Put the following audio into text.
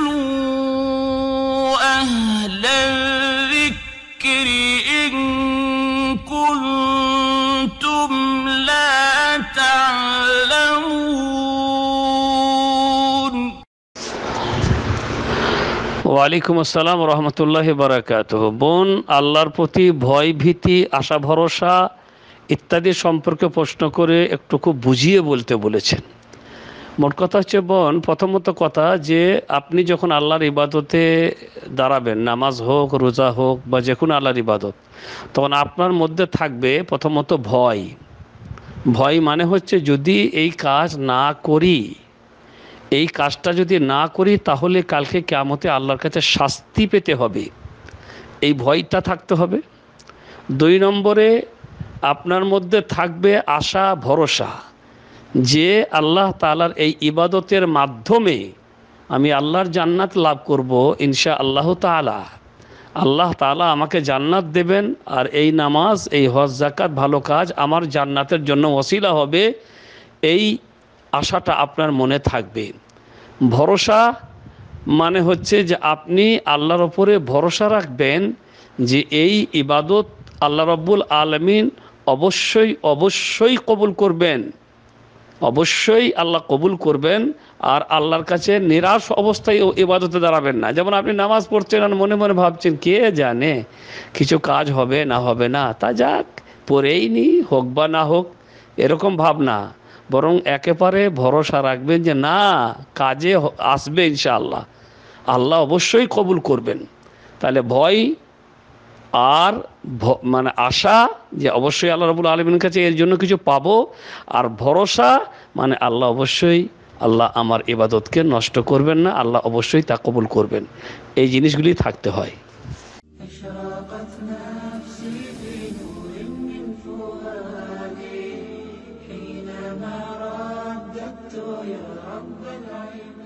فاسألوا أهل الذكر إن كنتم لا تعلمون ওয়ালাইকুম আসসালাম রহমতুল্লাহ বারাকাত বোন আল্লাহর প্রতি ভয় ভীতি আশা ভরসা ইত্যাদি সম্পর্কে প্রশ্ন করে একটু খুব বুঝিয়ে বলতে বলেছেন মোট কথা হচ্ছে বোন, প্রথমত কথা যে আপনি যখন আল্লাহর ইবাদতে দাঁড়াবেন, নামাজ হোক, রোজা হোক বা যে কোনো আল্লাহর ইবাদত, তখন আপনার মধ্যে থাকবে প্রথমত ভয়। ভয় মানে হচ্ছে যদি এই কাজ না করি, এই কাজটা যদি না করি তাহলে কালকে কেমতে আল্লাহর কাছে শাস্তি পেতে হবে। এই ভয়টা থাকতে হবে। দুই নম্বরে আপনার মধ্যে থাকবে আশা, ভরসা। যে আল্লাহ তালার এই ইবাদতের মাধ্যমে আমি আল্লাহর জান্নাত লাভ করব ইনশা আল্লাহ তালা আল্লাহ তালা আমাকে জান্নাত দেবেন আর এই নামাজ, এই হজ জাকাত ভালো কাজ আমার জান্নাতের জন্য ওসিলা হবে, এই আশাটা আপনার মনে থাকবে। ভরসা মানে হচ্ছে যে আপনি আল্লাহর ওপরে ভরসা রাখবেন যে এই ইবাদত আল্লাহ রব্বুল আলমিন অবশ্যই অবশ্যই কবুল করবেন। অবশ্যই আল্লাহ কবুল করবেন আর আল্লাহর কাছে নিরাশ অবস্থায় ইবাদতে দাঁড়াবেন না। যেমন আপনি নামাজ পড়ছেন আর মনে মনে ভাবছেন, কে জানে? কিছু কাজ হবে না হবে না, তা যাক, পড়েই নি, হোক বা না হোক, এরকম ভাবনা। বরং একেবারে ভরসা রাখবেন যে, না, কাজে আসবে ইনশাআল্লাহ। আল্লাহ অবশ্যই কবুল করবেন। তাহলে ভয় আর ভ- মানে আশা যে অবশ্যই আল্লাহ রবুল আলমীর কাছে এর জন্য কিছু পাবো আর ভরসা মানে আল্লাহ অবশ্যই আল্লাহ আমার ইবাদতকে নষ্ট করবেন না আল্লাহ অবশ্যই তা কবুল করবেন এই জিনিসগুলি থাকতে হয় أشرقت نفسي بنور من فؤادي حينما رددت يا رب العباد